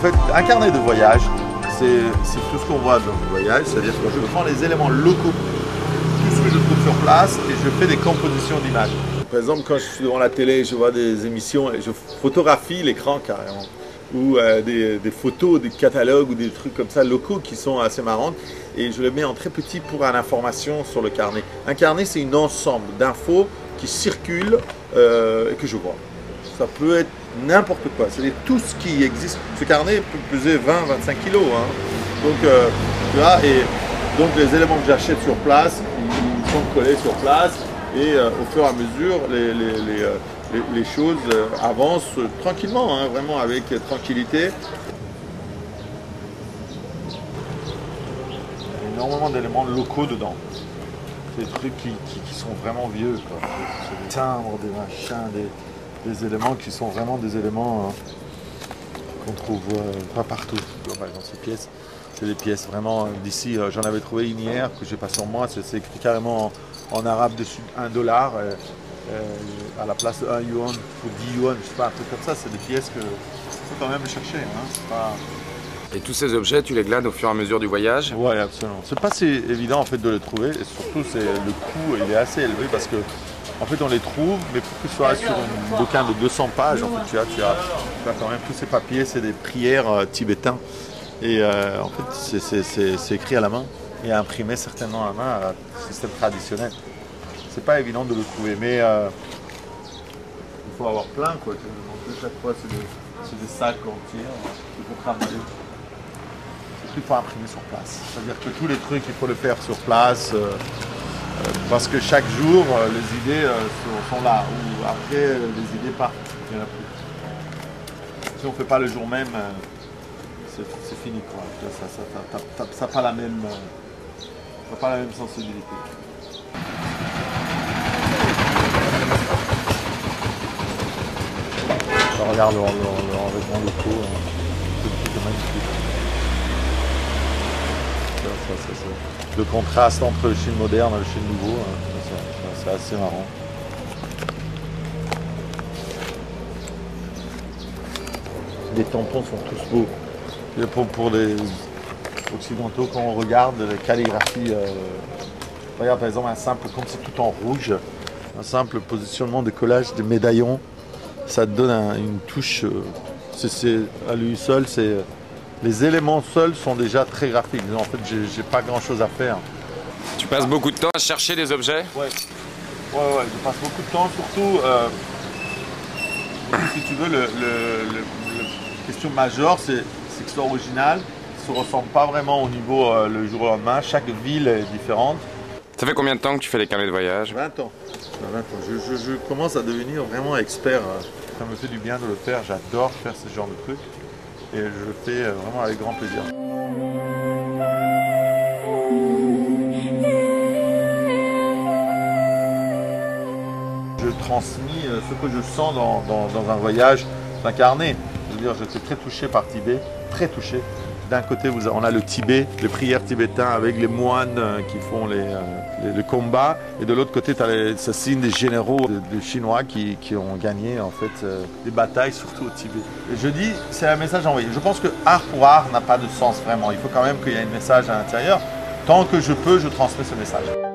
fait, un carnet de voyage, c'est tout ce qu'on voit dans le voyage, c'est-à-dire que je prends les éléments locaux, tout ce que je trouve sur place, et je fais des compositions d'images. Par exemple, quand je suis devant la télé, je vois des émissions, et je photographie l'écran carrément ou euh, des, photos, des catalogues ou des trucs comme ça locaux qui sont assez marrantes et je le mets en très petit pour l'information sur le carnet. Un carnet, c'est un ensemble d'infos qui circulent euh, et que je vois. Ça peut être n'importe quoi, c'est tout ce qui existe. Ce carnet peut peser 20-25 kilos. Hein. Donc, euh, et donc les éléments que j'achète sur place, ils sont collés sur place et au fur et à mesure, les, les, choses euh, avancent tranquillement, hein, vraiment avec tranquillité. Il y a énormément d'éléments locaux dedans. Des trucs qui, sont vraiment vieux. Des timbres, des machins, des, éléments qui sont vraiment des éléments hein, qu'on trouve euh, pas partout. dans ces pièces, c'est des pièces vraiment d'ici. Euh, j'en avais trouvé une hier que j'ai pas sur moi. C'est écrit carrément en, arabe dessus, un dollar. Euh, à la place de 1 yuan ou 10 yuan, je sais pas, un truc comme ça, c'est des pièces que faut quand même chercher. Hein, et tous ces objets, tu les glanes au fur et à mesure du voyage? Oui, absolument. C'est pas si évident en fait de les trouver et surtout le coût il est assez élevé parce que en fait on les trouve, mais pour que ce soit sur un bouquin de 200 pages, en fait tu as, quand même tous ces papiers, c'est des prières euh, tibétains et euh, en fait c'est écrit à la main et imprimé certainement à la main un système traditionnel c'est pas évident de le trouver, mais euh, il faut avoir plein quoi. Chaque fois c'est des, sacs entiers qu'il faut travailler. Qu'il faut imprimer sur place. C'est-à-dire que tous les trucs, il faut le faire sur place. Euh, euh, parce que chaque jour, les idées sont, là, ou après, les idées partent. Si on ne fait pas le jour même, c'est fini. Ça n'a pas, la même, pas la même sensibilité. regarde le, le, le de peau, c'est magnifique. Le contraste entre le Chine moderne et le Chine nouveau, hein, c'est assez marrant. Les tampons sont tous beaux. pour, pour, les occidentaux, quand on regarde la calligraphie, euh, regarde par exemple un simple, comme c'est tout en rouge, un simple positionnement de collage des médaillons ça te donne une touche. Euh, c'est à lui seul, c'est les éléments seuls sont déjà très graphiques. En fait, j'ai pas grand chose à faire. Tu passes beaucoup de temps à chercher des objets? Ouais. Ouais, ouais, je passe beaucoup de temps, surtout. Euh, si tu veux, le, la question majeure, c'est que c'est original. Ça ne se ressemble pas vraiment au niveau euh, le jour au lendemain. Chaque ville est différente. Ça fait combien de temps que tu fais les carnets de voyage? 20 ans. 20 ans. Je, commence à devenir vraiment expert. Ça me fait du bien de le faire. J'adore faire ce genre de trucs. Et je le fais euh, vraiment avec grand plaisir. Je transmis euh, ce que je sens dans, dans un voyage, un carnet. Je veux dire, j'étais très touché par Tibet, très touché. D'un côté, on a le Tibet, les prières tibétains avec les moines euh, qui font les, euh, combats. Et de l'autre côté, tu as les des généraux de, Chinois qui, ont gagné en fait euh, des batailles, surtout au Tibet. Et je dis, c'est un message envoyé. Je pense que art pour art n'a pas de sens vraiment. Il faut quand même qu'il y ait un message à l'intérieur. Tant que je peux, je transmets ce message.